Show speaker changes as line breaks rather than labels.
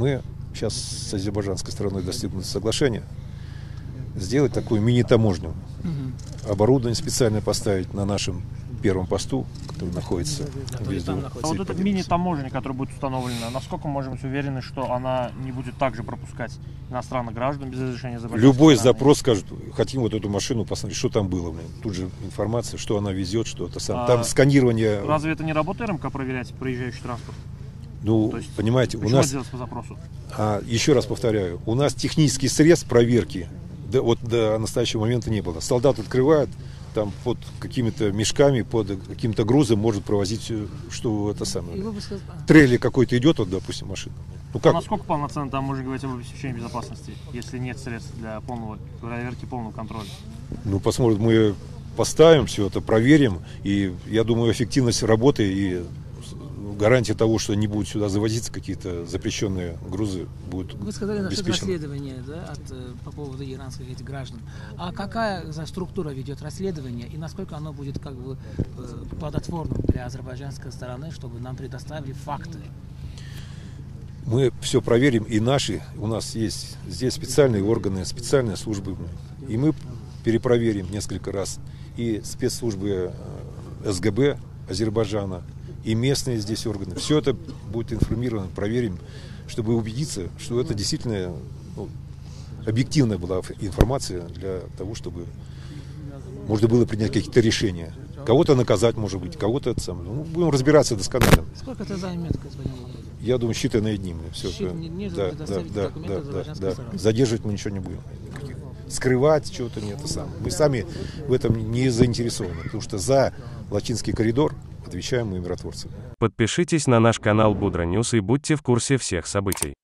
Мы сейчас с азербайджанской стороной достигнут соглашения сделать такую мини-таможню. Оборудование специально поставить на нашем первом посту, который находится везде.
там находится. А вот эта мини-таможня, которая будет установлена, насколько мы можем быть уверены, что она не будет также пропускать иностранных граждан без разрешения азербайджанской
Любой
стороны?
запрос скажет, хотим вот эту машину посмотреть, что там было. блин. Тут же информация, что она везет, что это сам.
А
Там сканирование.
Разве это не работа РМК проверять проезжающий транспорт?
Ну,
то есть
понимаете, у нас,
по запросу?
а, еще раз повторяю, у нас технический средств проверки до, вот до настоящего момента не было. Солдат открывает, там под какими-то мешками, под каким-то грузом может провозить, э, что это самое.
Его бы сказал-
Трейлер какой-то идет, вот, допустим, машина. Ну
А
как?
насколько полноценно там можно говорить об обеспечении безопасности, если нет средств для полного проверки, полного контроля?
Ну, посмотрим, мы поставим все это, проверим. И я думаю, эффективность работы и гарантия того, что не будут сюда завозиться какие-то запрещенные грузы, будет
Вы сказали насчет расследования да, от, э, по поводу иранских этих граждан. А какая за структура ведет расследование и насколько оно будет как бы э, плодотворным для азербайджанской стороны, чтобы нам предоставили факты?
Мы все проверим, и наши, у нас есть здесь специальные органы, специальные службы, и мы перепроверим несколько раз и спецслужбы э, СГБ Азербайджана, и местные здесь органы. Все это будет информировано, проверим, чтобы убедиться, что это действительно ну, объективная была информация для того, чтобы можно было принять какие-то решения. Кого-то наказать, может быть, кого-то это самое. Ну, будем разбираться досконально.
Сколько это займет, господин?
Я думаю, считанные дни. Все
Счит-
это.
не- не
да, да, да, да, да, да. Задерживать мы ничего не будем. никаких. Скрывать чего-то нет. это самое. Мы сами в этом не заинтересованы, потому что за Лачинский коридор отвечаем мы миротворцы.
Подпишитесь на наш канал Будра Ньюс и будьте в курсе всех событий.